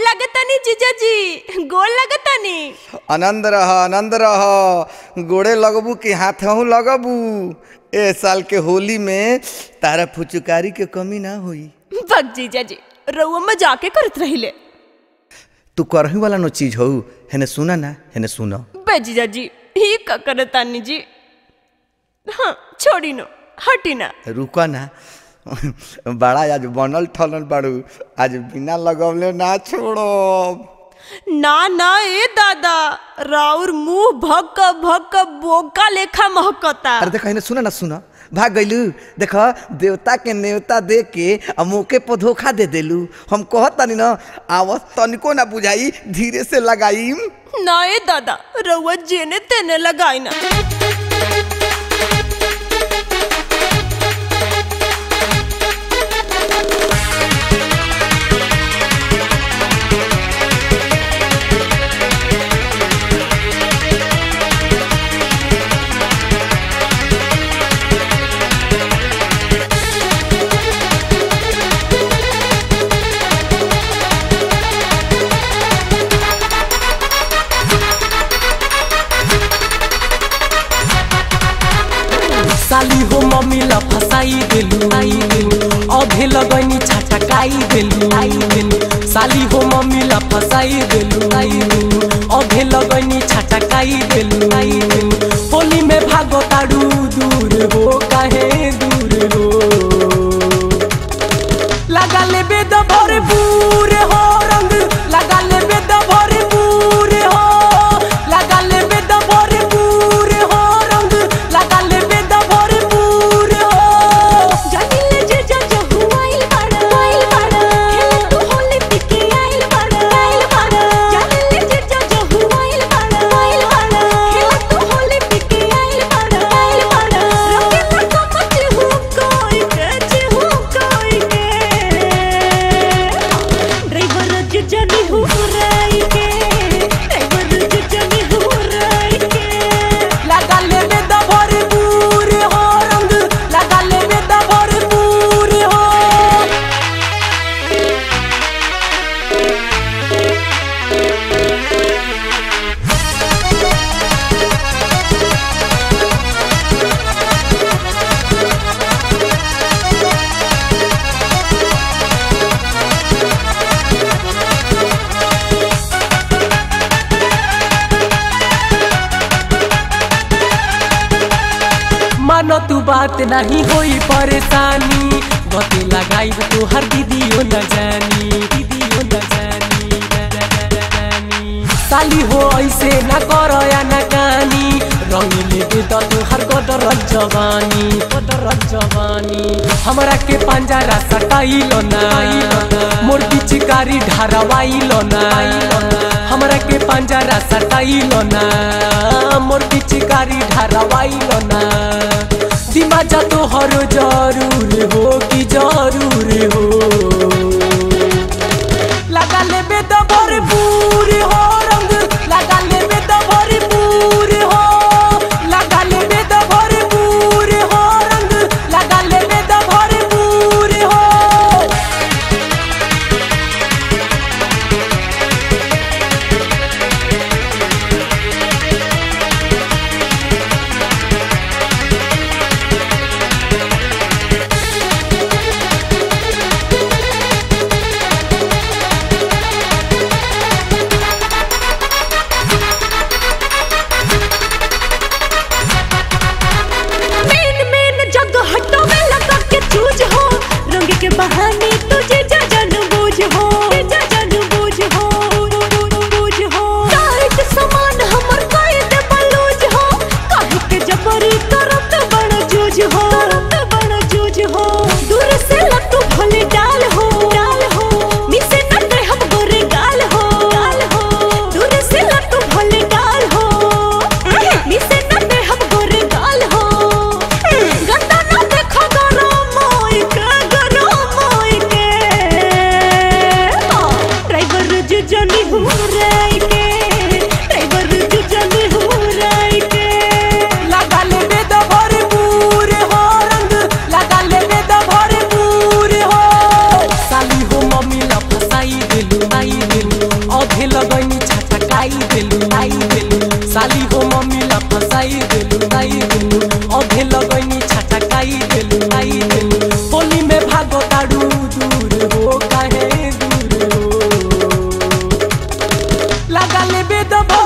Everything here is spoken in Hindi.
जीजा जी गोल लगतानी? आनंद रह आनंद रह गोड़े लगबू कि हाथों लगबू। ए साल के होली में तारा फुचुकारी के कमी ना होई। बक जीजा जी रउआ मजाके करत रहिले। तू करही वाला नो चीज़ हो हेने सुना ना हेने सुनो। बे जीजा जी ही का करतानी जी? हाँ छोड़ी नो हटी ना। रुका ना। बड़ा आज बनल ठनल बाड़ू। आज बिना लगवले ना छोड़ो। ना ना ए दादा राउर मुँह भक भक बोका लेखा महकता। अरे देखो सुना ना सुना। भाग गईलू। देख देवता के नेवता दे के मौके पर धोखा दे देलू। हम कहत तानी ना आवत तनिको ना बुझाई धीरे से लगाई ना ए दादा रउआ जेने तेने लगाई ना। साली हो मम्मी ला फसाई देलू। अधे लगनी छटकाई देलू। साली हो मम्मी ला फसाई देलू। अधे लगनी छटकाई देलू। होली मानो तू बात नहीं होई परेशानी। गते लगाई तू हर दीदियो न जानी। दीदियो न जानी न- न- न- न-। साली हो ऐसे न करो या न कानी रंगीले दे तो तू हर गोदरल जवानी गोदरल जवानी। हमरा के पंजरा सटाइलो ना। मोर पिचकारी ढारवाइलो ना। हमरा के पंजरा सटाइलो ना। मोर पिचकारी ढारवाइलो ना। दिमा जा तो हर ज़रूर हो साली हो मम्मी ला फसाई देलू आई देलू अधे लगनी छटकाई देलू आई देलू होली में भागो ताड़ू दूर हो काहे दूर हो लगा ले बेद भरपूर हो